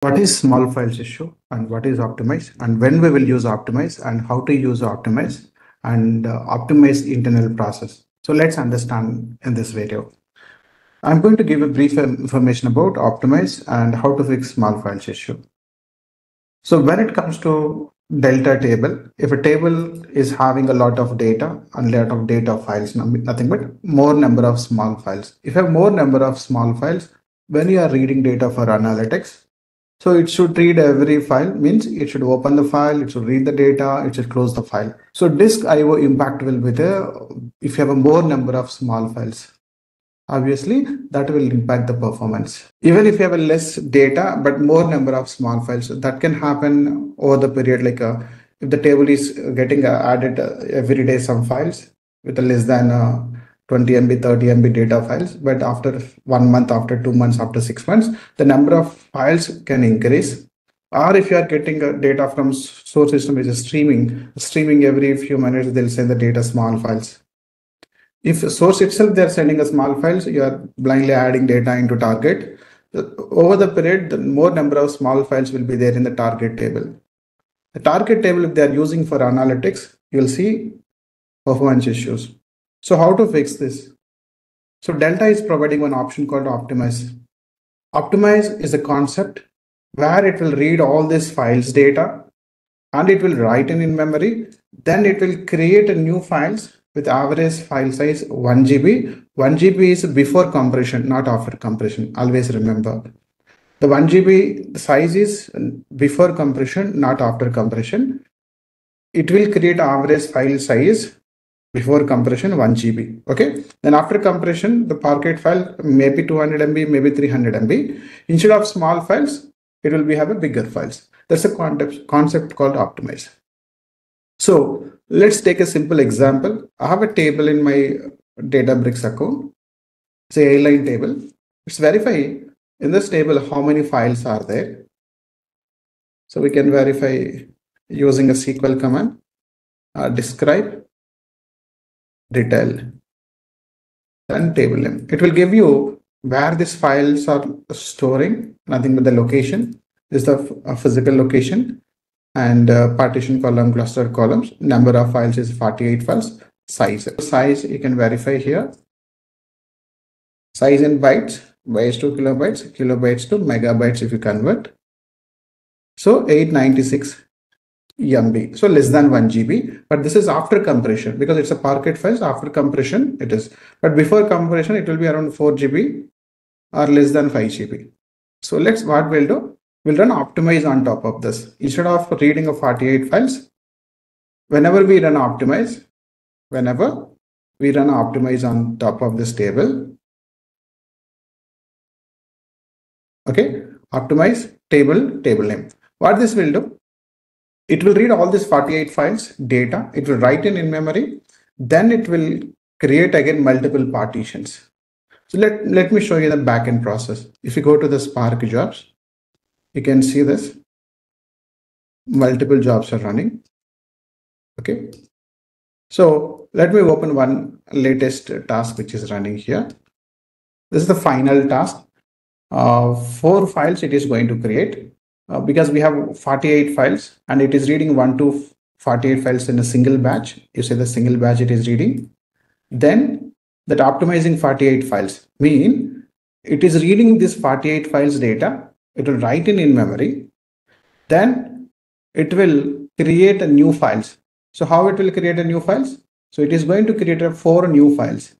what is small files issue and what is optimize and when we will use optimize and how to use optimize and uh, optimize internal process. So let's understand in this video. I'm going to give a brief information about optimize and how to fix small files issue. So when it comes to delta table, if a table is having a lot of data and lot of data files, nothing but more number of small files. If you have more number of small files, when you are reading data for analytics, so it should read every file means it should open the file, it should read the data, it should close the file. So disk IO impact will be there if you have a more number of small files. Obviously, that will impact the performance. Even if you have a less data, but more number of small files, that can happen over the period. Like uh, if the table is getting uh, added uh, every day some files with a less than 20 MB, 30 MB data files. But after one month, after two months, after six months, the number of files can increase. Or if you are getting data from source system which is streaming, streaming every few minutes, they'll send the data small files. If source itself, they're sending a small files, you are blindly adding data into target. Over the period, the more number of small files will be there in the target table. The target table, if they are using for analytics, you'll see performance issues. So how to fix this? So Delta is providing one option called optimize. Optimize is a concept where it will read all this files data and it will write in in memory. Then it will create a new files with average file size 1 GB. 1 GB is before compression, not after compression. Always remember. The 1 GB size is before compression, not after compression. It will create average file size before compression 1 GB. Okay. Then after compression, the Parquet file may be 200 MB, maybe 300 MB. Instead of small files, it will be have a bigger files. That's a concept, concept called optimize. So let's take a simple example. I have a table in my Databricks account. It's a line table. Let's verify in this table how many files are there. So we can verify using a SQL command. Uh, describe detail and table name. It will give you where these files are storing, nothing but the location. This is the physical location and uh, partition column, cluster columns. Number of files is 48 files. Size. Size you can verify here. Size in bytes, bytes to kilobytes, kilobytes to megabytes if you convert. So 896 MB, so less than 1 GB, but this is after compression because it's a Parquet files after compression it is, but before compression it will be around 4 GB or less than 5 GB. So let's what we'll do, we'll run optimize on top of this. Instead of reading of 48 files, whenever we run optimize, whenever we run optimize on top of this table, okay, optimize table, table name. What this will do, it will read all these 48 files data. It will write in in memory then it will create again multiple partitions. So let let me show you the backend process. If you go to the spark jobs you can see this. Multiple jobs are running. Okay. So let me open one latest task which is running here. This is the final task. Uh, four files it is going to create uh, because we have 48 files and it is reading 1 to 48 files in a single batch. You say the single batch it is reading. Then that optimizing 48 files mean it is reading this 48 files data. It will write in in memory. Then it will create a new files. So how it will create a new files? So it is going to create a four new files.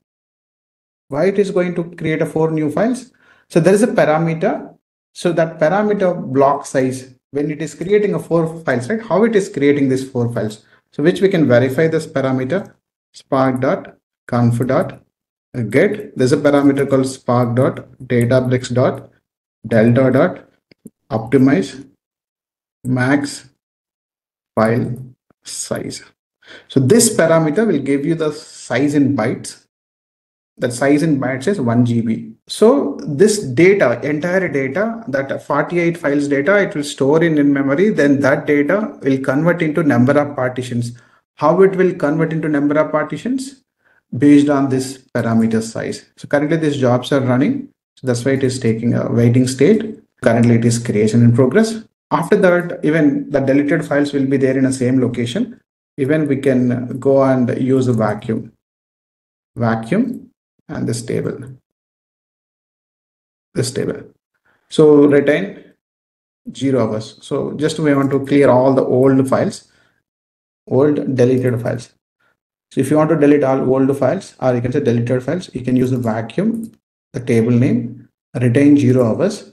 Why it is going to create a four new files? So there is a parameter so that parameter block size, when it is creating a four files, right? How it is creating these four files. So which we can verify this parameter spark dot conf dot get. There's a parameter called spark dot databricks dot delta dot optimize max file size. So this parameter will give you the size in bytes the size in bytes is 1 GB. So this data, entire data, that 48 files data, it will store in, in memory. Then that data will convert into number of partitions. How it will convert into number of partitions? Based on this parameter size. So currently these jobs are running. So that's why it is taking a waiting state. Currently it is creation in progress. After that, even the deleted files will be there in the same location. Even we can go and use a vacuum, vacuum and this table, this table. So retain zero hours. So just we want to clear all the old files, old deleted files. So if you want to delete all old files or you can say deleted files, you can use the vacuum, the table name, retain zero hours.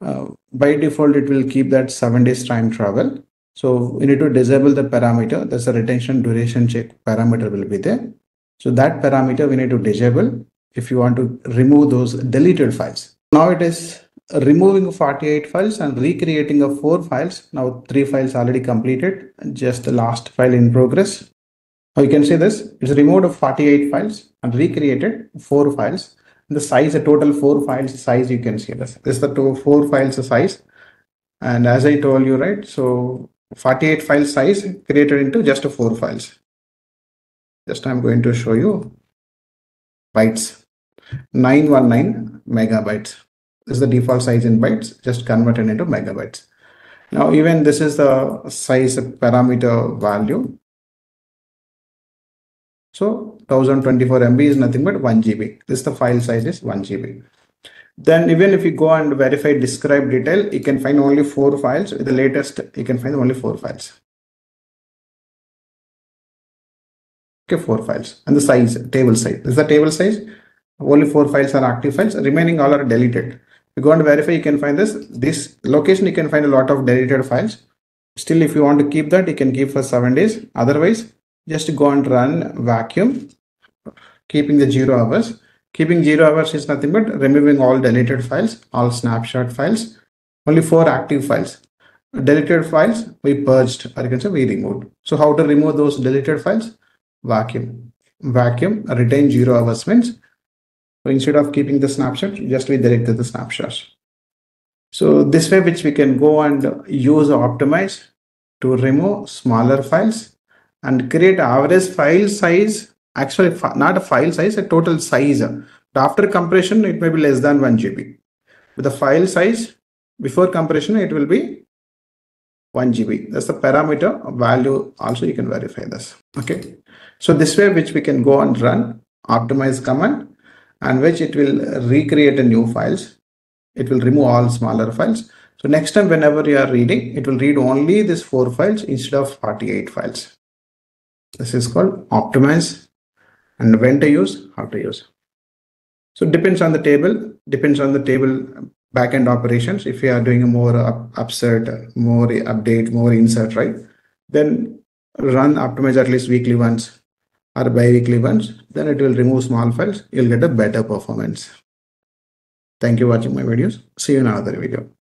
Uh, by default, it will keep that seven days time travel. So we need to disable the parameter. That's a retention duration check parameter will be there. So that parameter we need to disable if you want to remove those deleted files. Now it is removing 48 files and recreating of four files. Now three files already completed, just the last file in progress. Now you can see this, it's removed of 48 files and recreated four files. The size, the total four files size, you can see this. This is the two, four files size. And as I told you, right, so 48 file size created into just four files. Just I'm going to show you bytes, 919 megabytes. This is the default size in bytes, just converted into megabytes. Now, even this is the size parameter value. So 1024 MB is nothing but 1 GB. This the file size is 1 GB. Then even if you go and verify describe detail, you can find only four files. With the latest, you can find only four files. Okay, four files. And the size, table size. This is the table size. Only four files are active files. Remaining all are deleted. You go and verify you can find this. This location you can find a lot of deleted files. Still if you want to keep that you can keep for seven days. Otherwise just go and run vacuum keeping the zero hours. Keeping zero hours is nothing but removing all deleted files all snapshot files. Only four active files. Deleted files we purged or you can say we removed. So how to remove those deleted files? Vacuum. Vacuum retain zero hours means so instead of keeping the snapshot, just we delete the snapshots. So this way, which we can go and use or optimize to remove smaller files and create average file size. Actually, not a file size, a total size. But after compression, it may be less than 1 GB. With the file size, before compression, it will be 1 GB. That's the parameter value. Also, you can verify this. Okay. So this way, which we can go and run optimize command and which it will recreate a new files. It will remove all smaller files. So next time whenever you are reading, it will read only these four files instead of 48 files. This is called optimize and when to use, how to use. So depends on the table, depends on the table backend operations. If you are doing a more up, upsert, more update, more insert, right? Then run optimize at least weekly once or bi-weekly ones, then it will remove small files. You'll get a better performance. Thank you for watching my videos. See you in another video.